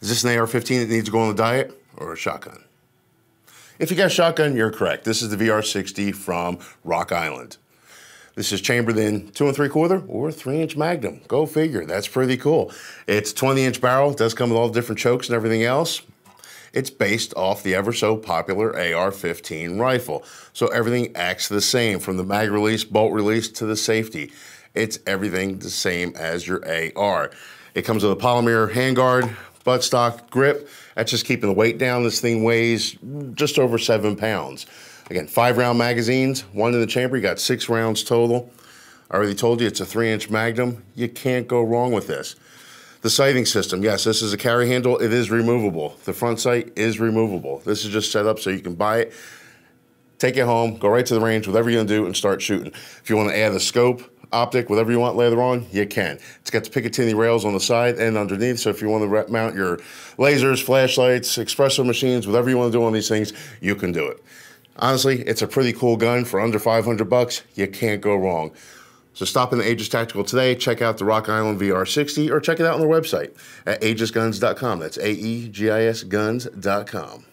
Is this an AR-15 that needs to go on the diet or a shotgun? If you got a shotgun, you're correct. This is the VR60 from Rock Island. This is chambered in two and three quarter or three inch Magnum. Go figure. That's pretty cool. It's 20 inch barrel. It does come with all the different chokes and everything else. It's based off the ever so popular AR-15 rifle. So everything acts the same from the mag release, bolt release to the safety. It's everything the same as your AR. It comes with a polymer handguard, buttstock, grip. That's just keeping the weight down. This thing weighs just over seven pounds. Again, five round magazines, one in the chamber. You got six rounds total. I already told you it's a three inch Magnum. You can't go wrong with this. The sighting system, yes, this is a carry handle. It is removable. The front sight is removable. This is just set up so you can buy it, take it home, go right to the range, whatever you're gonna do, and start shooting. If you wanna add a scope, optic, whatever you want later on, you can. It's got the Picatinny rails on the side and underneath, so if you want to mount your lasers, flashlights, espresso machines, whatever you want to do on these things, you can do it. Honestly, it's a pretty cool gun for under 500 bucks. You can't go wrong. So stop in the Aegis Tactical today, check out the Rock Island VR60, or check it out on their website at aegisguns.com. That's A-E-G-I-S guns.com.